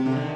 Mm-hmm.